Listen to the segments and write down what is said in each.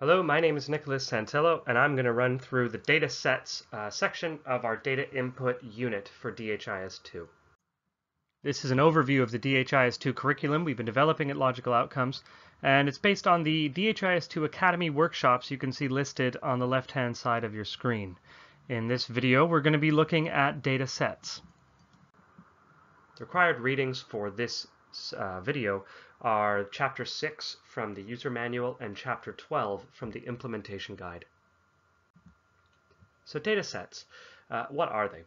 Hello, my name is Nicholas Santillo, and I'm going to run through the data sets uh, section of our data input unit for DHIS2. This is an overview of the DHIS2 curriculum we've been developing at Logical Outcomes, and it's based on the DHIS2 Academy workshops you can see listed on the left-hand side of your screen. In this video, we're going to be looking at data sets. The required readings for this uh, video are Chapter 6 from the user manual and Chapter 12 from the implementation guide. So data sets, uh, what are they?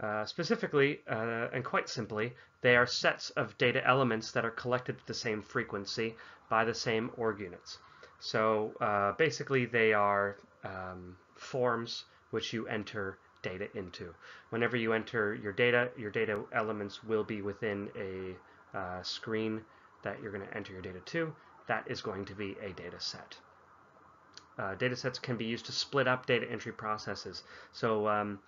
Uh, specifically, uh, and quite simply, they are sets of data elements that are collected at the same frequency by the same org units. So uh, basically they are um, forms which you enter data into. Whenever you enter your data, your data elements will be within a uh, screen that you're going to enter your data to, that is going to be a data set. Uh, data sets can be used to split up data entry processes. So um,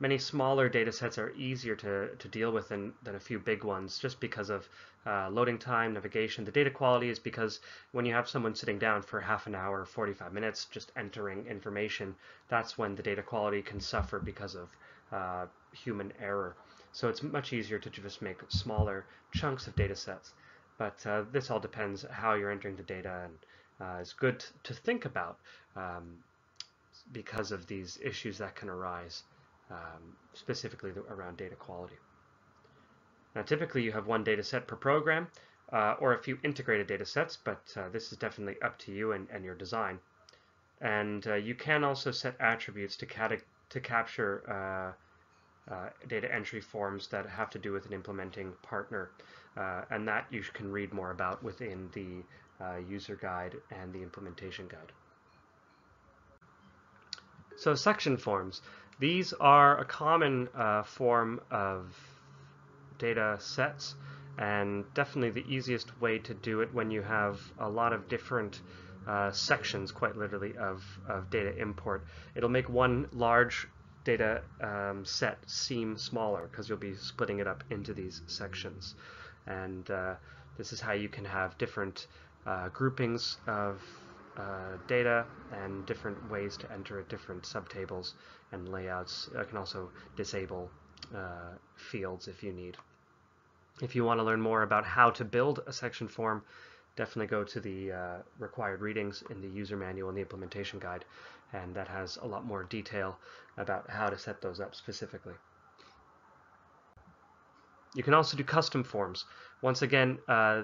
many smaller data sets are easier to, to deal with than, than a few big ones just because of uh, loading time, navigation. The data quality is because when you have someone sitting down for half an hour, 45 minutes, just entering information, that's when the data quality can suffer because of uh, human error. So it's much easier to just make smaller chunks of data sets. But uh, this all depends how you're entering the data and uh, it's good to think about um, because of these issues that can arise, um, specifically around data quality. Now typically you have one data set per program uh, or a few integrated data sets, but uh, this is definitely up to you and, and your design. And uh, you can also set attributes to, to capture uh, data entry forms that have to do with an implementing partner. Uh, and that you can read more about within the uh, user guide and the implementation guide. So section forms. These are a common uh, form of data sets and definitely the easiest way to do it when you have a lot of different uh, sections, quite literally, of, of data import. It'll make one large data um, set seem smaller because you'll be splitting it up into these sections. And uh, this is how you can have different uh, groupings of uh, data and different ways to enter different subtables and layouts. I can also disable uh, fields if you need. If you want to learn more about how to build a section form, definitely go to the uh, required readings in the user manual and the implementation guide and that has a lot more detail about how to set those up specifically. You can also do custom forms. Once again, uh,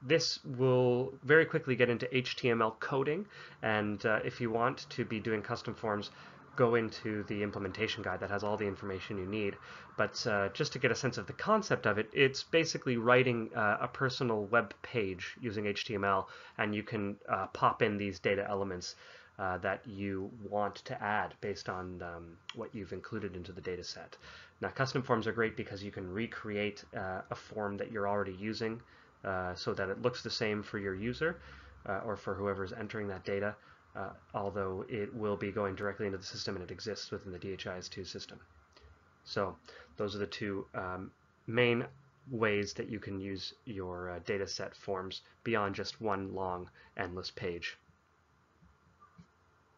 this will very quickly get into HTML coding and uh, if you want to be doing custom forms go into the implementation guide that has all the information you need. But uh, just to get a sense of the concept of it, it's basically writing uh, a personal web page using HTML, and you can uh, pop in these data elements uh, that you want to add based on um, what you've included into the data set. Now, custom forms are great because you can recreate uh, a form that you're already using uh, so that it looks the same for your user or for whoever's entering that data uh, although it will be going directly into the system and it exists within the DHIS2 system. So those are the two um, main ways that you can use your uh, data set forms beyond just one long endless page.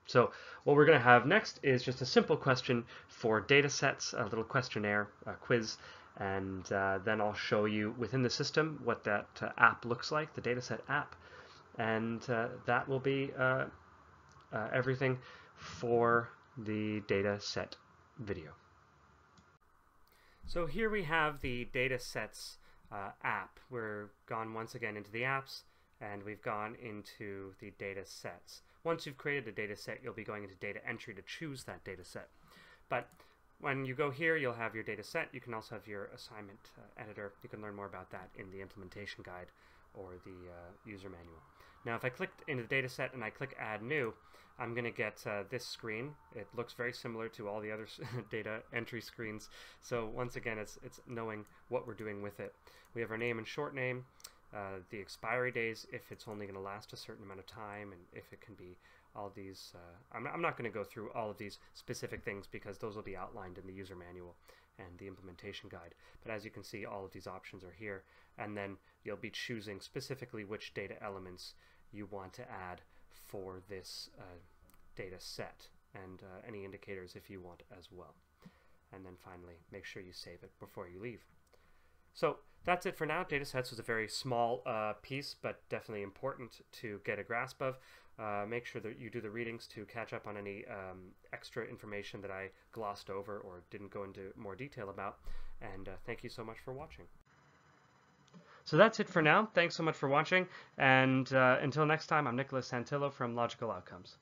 So what we're going to have next is just a simple question for data sets, a little questionnaire, a quiz, and uh, then I'll show you within the system what that uh, app looks like, the dataset app, and uh, that will be uh, everything for the data set video. So here we have the data sets uh, app. We're gone once again into the apps and we've gone into the data sets. Once you've created a data set, you'll be going into data entry to choose that data set. But when you go here, you'll have your data set. You can also have your assignment uh, editor. You can learn more about that in the implementation guide or the uh, user manual. Now if I click into the data set and I click add new, I'm going to get uh, this screen. It looks very similar to all the other data entry screens. So once again, it's, it's knowing what we're doing with it. We have our name and short name, uh, the expiry days, if it's only going to last a certain amount of time, and if it can be all these. Uh, I'm, I'm not going to go through all of these specific things because those will be outlined in the user manual and the implementation guide. But as you can see, all of these options are here, and then you'll be choosing specifically which data elements you want to add for this uh, data set and uh, any indicators if you want as well. And then finally, make sure you save it before you leave. So that's it for now. Datasets was a very small uh, piece, but definitely important to get a grasp of. Uh, make sure that you do the readings to catch up on any um, extra information that I glossed over or didn't go into more detail about. And uh, thank you so much for watching. So that's it for now. Thanks so much for watching. And uh, until next time, I'm Nicholas Santillo from Logical Outcomes.